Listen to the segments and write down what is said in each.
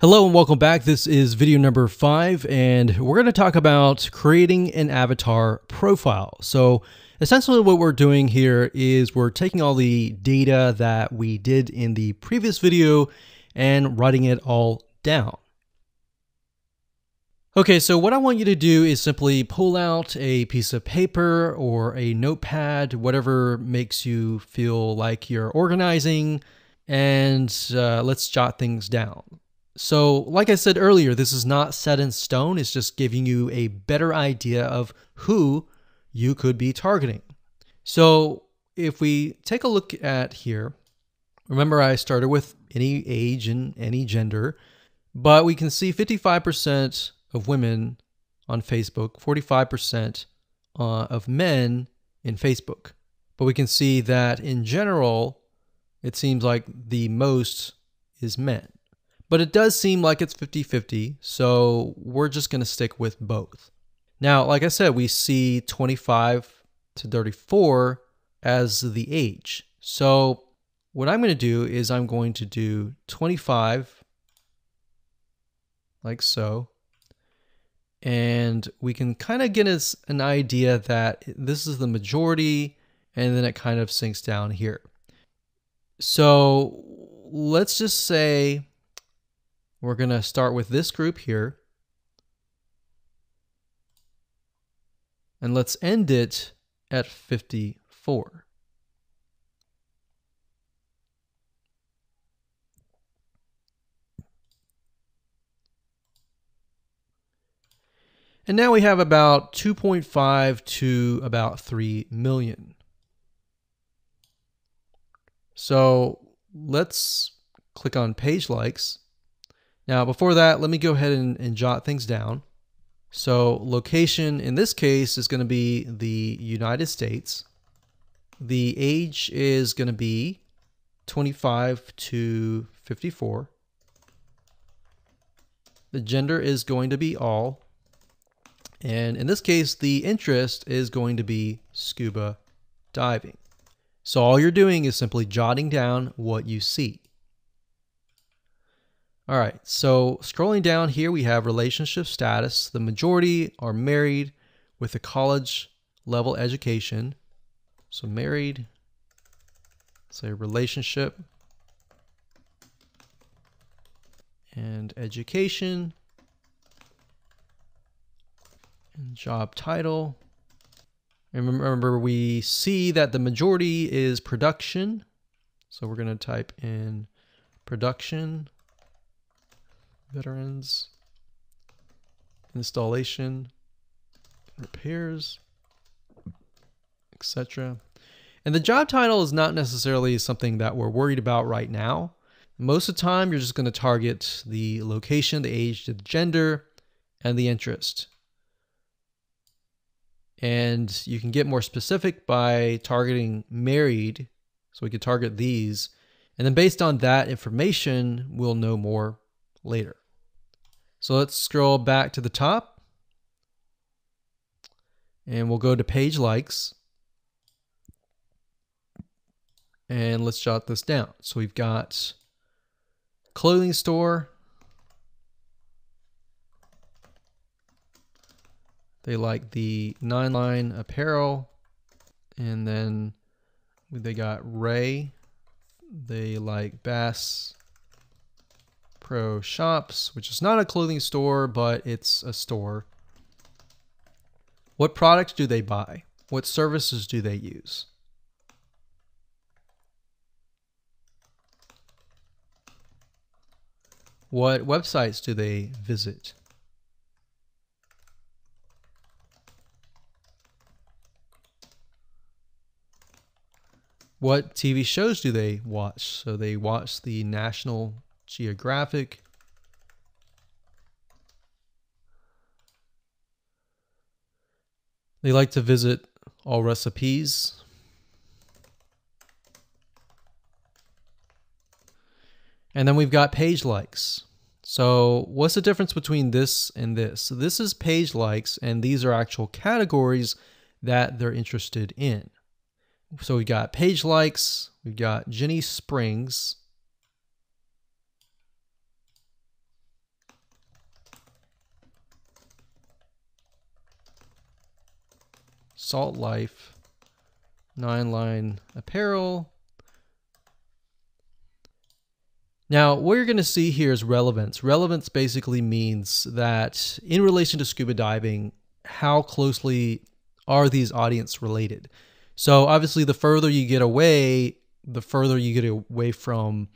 Hello and welcome back. This is video number five, and we're going to talk about creating an avatar profile. So, essentially, what we're doing here is we're taking all the data that we did in the previous video and writing it all down. Okay, so what I want you to do is simply pull out a piece of paper or a notepad, whatever makes you feel like you're organizing, and uh, let's jot things down. So, like I said earlier, this is not set in stone. It's just giving you a better idea of who you could be targeting. So, if we take a look at here, remember I started with any age and any gender, but we can see 55% of women on Facebook, 45% uh, of men in Facebook. But we can see that in general, it seems like the most is men. But it does seem like it's 50 50, so we're just going to stick with both. Now, like I said, we see 25 to 34 as the age. So what I'm going to do is I'm going to do 25 like so. And we can kind of get us an idea that this is the majority and then it kind of sinks down here. So let's just say we're going to start with this group here. And let's end it at 54. And now we have about 2.5 to about 3 million. So let's click on page likes now, before that, let me go ahead and, and jot things down. So, location in this case is going to be the United States. The age is going to be 25 to 54. The gender is going to be all. And in this case, the interest is going to be scuba diving. So all you're doing is simply jotting down what you see. All right, so scrolling down here, we have relationship status. The majority are married with a college level education. So married, say relationship, and education, and job title. And remember, we see that the majority is production. So we're going to type in production veterans, installation, repairs, etc. And the job title is not necessarily something that we're worried about right now. Most of the time, you're just going to target the location, the age, the gender, and the interest. And you can get more specific by targeting married. So we could target these. And then based on that information, we'll know more later. So let's scroll back to the top and we'll go to page likes and let's jot this down. So we've got clothing store. They like the nine line apparel and then they got Ray. They like Bass Pro Shops, which is not a clothing store, but it's a store. What products do they buy? What services do they use? What websites do they visit? What TV shows do they watch? So they watch the National geographic. They like to visit Allrecipes. And then we've got page likes. So what's the difference between this and this? So this is page likes, and these are actual categories that they're interested in. So we've got page likes, we've got Ginnie Springs, Salt Life, nine line apparel. Now, what you're going to see here is relevance. Relevance basically means that in relation to scuba diving, how closely are these audience related? So, obviously, the further you get away, the further you get away from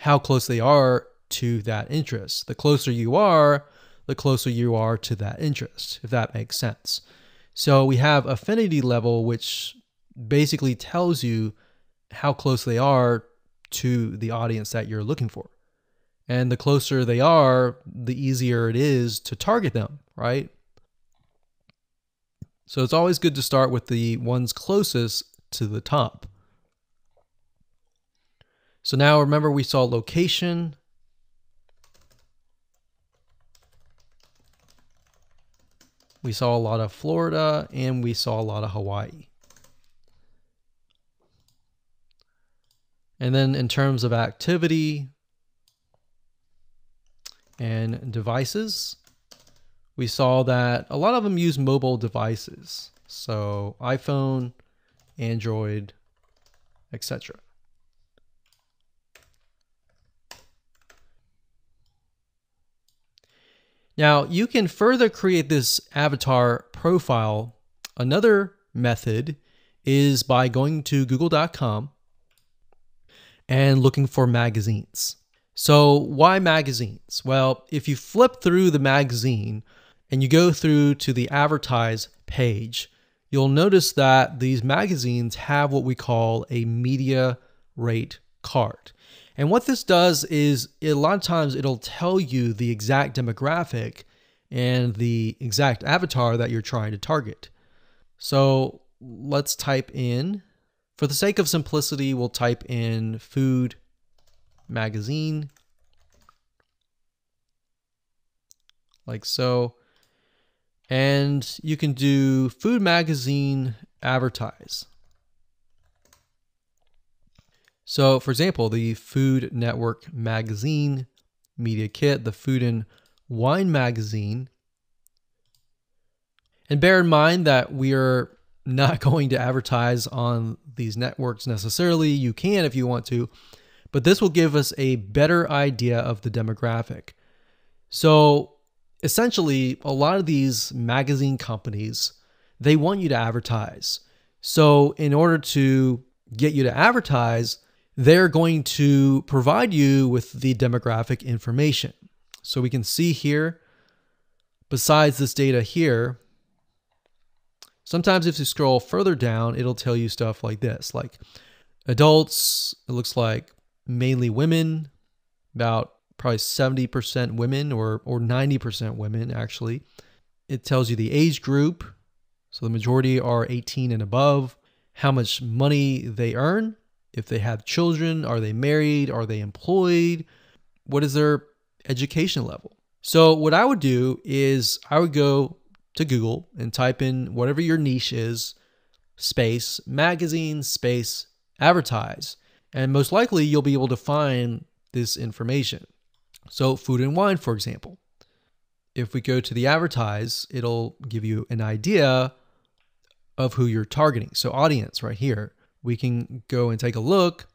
how close they are to that interest. The closer you are, the closer you are to that interest, if that makes sense. So, we have affinity level, which basically tells you how close they are to the audience that you're looking for. And the closer they are, the easier it is to target them, right? So it's always good to start with the ones closest to the top. So now remember we saw location. We saw a lot of Florida and we saw a lot of Hawaii. And then in terms of activity and devices, we saw that a lot of them use mobile devices. So iPhone, Android, etc. Now you can further create this avatar profile. Another method is by going to google.com and looking for magazines. So, why magazines? Well, if you flip through the magazine and you go through to the advertise page, you'll notice that these magazines have what we call a media rate card. And what this does is a lot of times it'll tell you the exact demographic and the exact avatar that you're trying to target. So let's type in for the sake of simplicity, we'll type in food magazine like so. And you can do food magazine advertise. So, for example, the Food Network magazine media kit, the Food and Wine magazine. And bear in mind that we are not going to advertise on these networks necessarily. You can if you want to, but this will give us a better idea of the demographic. So essentially, a lot of these magazine companies, they want you to advertise. So in order to get you to advertise, they're going to provide you with the demographic information. So we can see here, besides this data here, Sometimes if you scroll further down, it'll tell you stuff like this, like adults, it looks like mainly women, about probably 70% women or, or 90% women actually. It tells you the age group. So the majority are 18 and above, how much money they earn, if they have children, are they married, are they employed, what is their education level. So what I would do is I would go to Google and type in whatever your niche is space magazine space advertise. And most likely you'll be able to find this information. So, food and wine, for example. If we go to the advertise, it'll give you an idea of who you're targeting. So, audience right here. We can go and take a look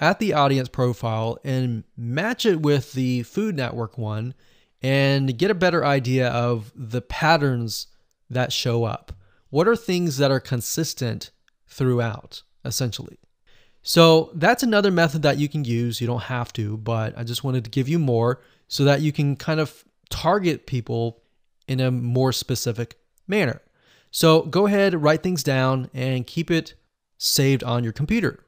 at the audience profile and match it with the Food Network one and get a better idea of the patterns that show up. What are things that are consistent throughout, essentially? So that's another method that you can use. You don't have to, but I just wanted to give you more so that you can kind of target people in a more specific manner. So go ahead, write things down, and keep it saved on your computer.